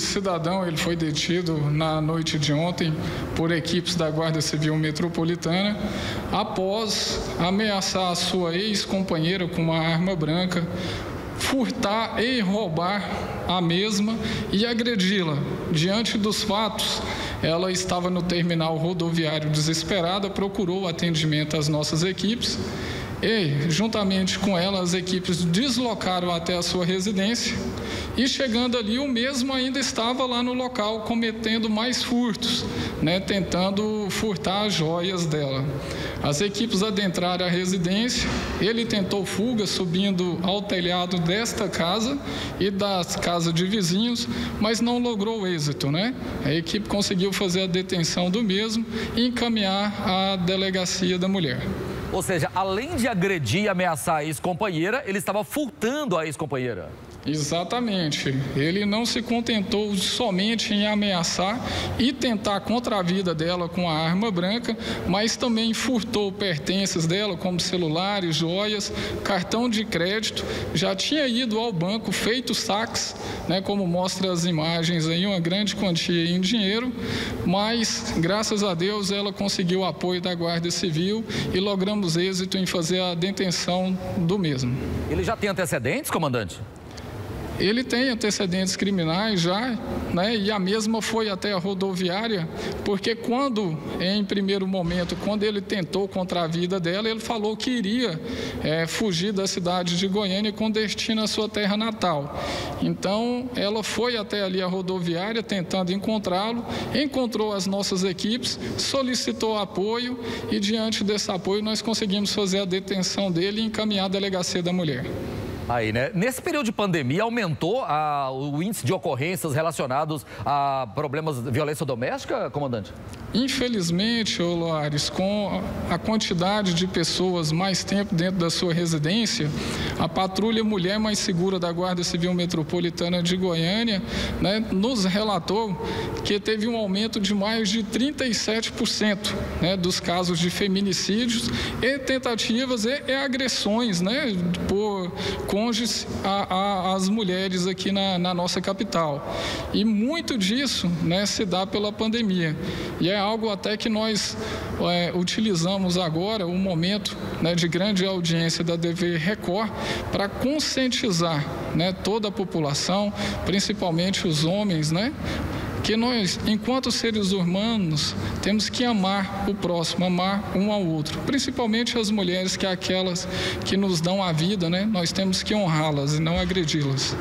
cidadão ele foi detido na noite de ontem por equipes da Guarda Civil Metropolitana após ameaçar a sua ex-companheira com uma arma branca, furtar e roubar a mesma e agredi-la. Diante dos fatos, ela estava no terminal rodoviário desesperada, procurou atendimento às nossas equipes e, juntamente com ela, as equipes deslocaram até a sua residência e, chegando ali, o mesmo ainda estava lá no local cometendo mais furtos, né, tentando furtar as joias dela. As equipes adentraram a residência, ele tentou fuga subindo ao telhado desta casa e das casas de vizinhos, mas não logrou êxito, né? A equipe conseguiu fazer a detenção do mesmo e encaminhar à delegacia da mulher. Ou seja, além de agredir e ameaçar a ex-companheira, ele estava furtando a ex-companheira. Exatamente. Ele não se contentou somente em ameaçar e tentar contra a vida dela com a arma branca, mas também furtou pertences dela, como celulares, joias, cartão de crédito. Já tinha ido ao banco, feito saques, né, como mostra as imagens aí, uma grande quantia em dinheiro, mas graças a Deus ela conseguiu o apoio da Guarda Civil e logramos êxito em fazer a detenção do mesmo. Ele já tem antecedentes, comandante? Ele tem antecedentes criminais já, né? E a mesma foi até a rodoviária, porque quando, em primeiro momento, quando ele tentou contra a vida dela, ele falou que iria é, fugir da cidade de Goiânia com destino à sua terra natal. Então, ela foi até ali a rodoviária tentando encontrá-lo, encontrou as nossas equipes, solicitou apoio e, diante desse apoio, nós conseguimos fazer a detenção dele e encaminhar a delegacia da mulher. Aí, né? Nesse período de pandemia, aumentou a, o índice de ocorrências relacionados a problemas de violência doméstica, comandante? Infelizmente, Loares, com a quantidade de pessoas mais tempo dentro da sua residência, a patrulha Mulher Mais Segura da Guarda Civil Metropolitana de Goiânia né, nos relatou que teve um aumento de mais de 37% né, dos casos de feminicídios e tentativas e, e agressões né, por cônjuges às mulheres aqui na, na, nossa capital. E muito disso né, se dá pela pandemia. E é algo até que nós é, utilizamos agora, um momento né, de grande audiência da TV Record, para conscientizar né, toda a população, principalmente os homens, né, que nós, enquanto seres humanos, temos que amar o próximo, amar um ao outro, principalmente as mulheres, que é aquelas que nos dão a vida, né? Nós temos que honrá-las e não agredi-las.